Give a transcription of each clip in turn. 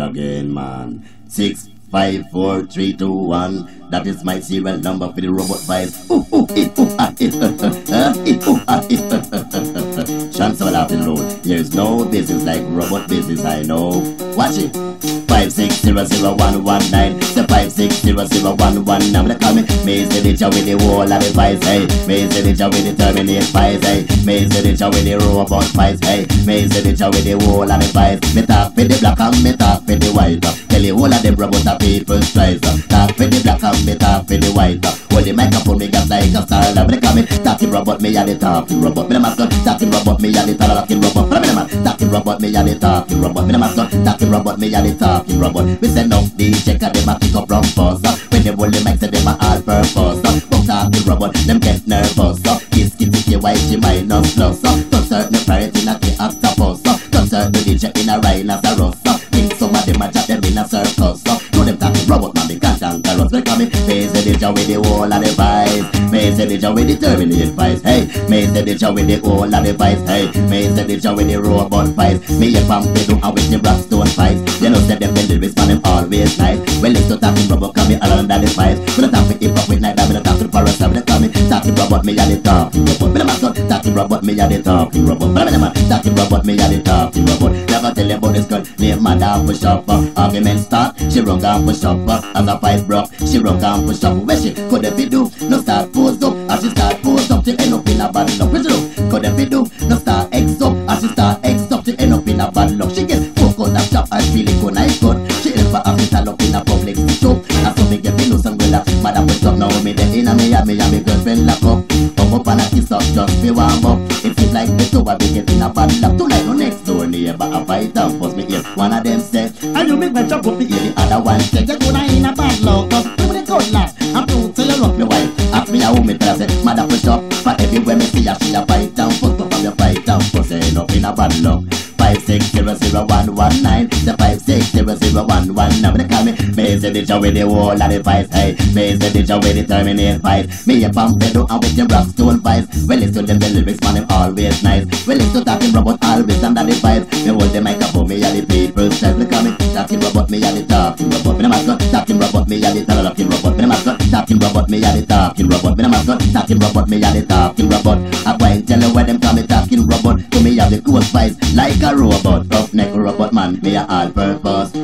out again, man. Six, five, four, three, two, one. That is my serial number for the robot vibes. Ooh, ooh, eh, ooh, ah, eh, uh, eh, ooh, ah, eh, Chance all out the road. There's no business like robot business, I know. Watch it. Five six zero zero one one nine. The five six zero zero one one. Let come. Maze the ditch with the wall of the vice, hey. Maze the ditch with the terminate vice, hey. Maze the ditch with the robot vice, hey. Maze the ditch with the wall of the vice. Me talk with the black and me talk with the white. Tell you all of them robot people tries. Talk with the black and me talk with the white. Hold the microphone, me got like a star. Let come. Talking robot, me a the talking robot. Me the master. Talking robot, me a the talking robot. Follow me the man. Talking robot, me a the talking robot. Me the master. Talking robot, me a the talking robot. We send up the checker, them a pick up wrong bus. When they hold the mic, say them all purpose. But talking robot, them get nervous. Kiss, kiss, kiss, why she minus plus. Concert the pirate in a key octopus. Concert the DJ in a rhinoceros. Think some of them a drop them in a circus. Do them talking robot, man, they. They me face the DJ with the whole of the vibes. Face the DJ with the terminate vibes. Hey, face the DJ with the whole of the vibes. Hey, face the DJ with the robot vibes. Me a pump they do and with the rockstone vibes. You know, say them the lyrics, man, them always nice. Well, it's to talking robot, come me all under the vibes. We don't talk with hip hop with night, we don't talk to forest, we don't call me talking robot, me a the talking robot. Me the man talking robot, me a the talking robot. But me the man talking robot, me a the talking robot. Never tell you about this girl named Madame Push Up. Argument start, she run and push up. As a pipe broke, she run and push up. Where she could if it do, no start pose up. As she start pose up, she end up in a bad luck. Where she do, could if it do, no start X up. As she start X up, she end up in a bad luck. She get and shop and feel it good, I good. She ever have it all up in a public show. And so me get me some girl that madam push up now me there in a me and me and me girlfriend lock up. Come up and a kiss up just be warm up. It feels like the two of me get in a bad luck. Like no next door neighbor a fight and fuss me here. One of them say, and you make me jump up me here. The other one say, you gonna in a bad luck. Cause you the good laugh. I'm through till you rock me wife. Ask me how me tell her say, mother push up. But everywhere me see her, she a fight and fuss up from your fight and fuss. End up in a bad luck. Five six zero zero one one nine. The five six zero zero one one. Now they call me. Maze the ditch with the wall of the vice. Hey, the ditch with the terminate fight. Me a pump pedo and with the rockstone vice. Well, it's to them the lyrics, man, them always nice. Well, it's to talking robot always under the vibes. Me hold the microphone, me a the people style. Look at me, talking robot, me a the talking robot. Me the mascot, talking robot, me a the talking robot. Me the mascot, talking robot, me a the talking robot. Me the mascot, talking robot, me a the talking robot. I quite tell you where them call me have spice like a robot. Roughneck robot man, me a all purpose.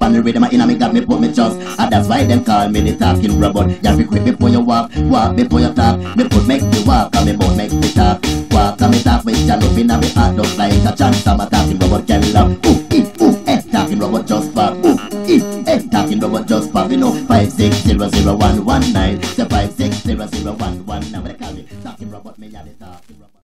On the rhythm inna me got me put me trust. And that's why them call me the talking robot. Have to quick before you walk, walk before you talk. Me put make you walk and me both make me talk. Walk and me talk with you love inna me heart Just like. A chance I'm a talking robot can love. Ooh, ee, ooh, eh, talking robot just pop. Ooh, ee, eh, talking robot just pop. You know, five six zero zero one one nine. So five six zero zero one one. Now when they call me talking robot me a the talk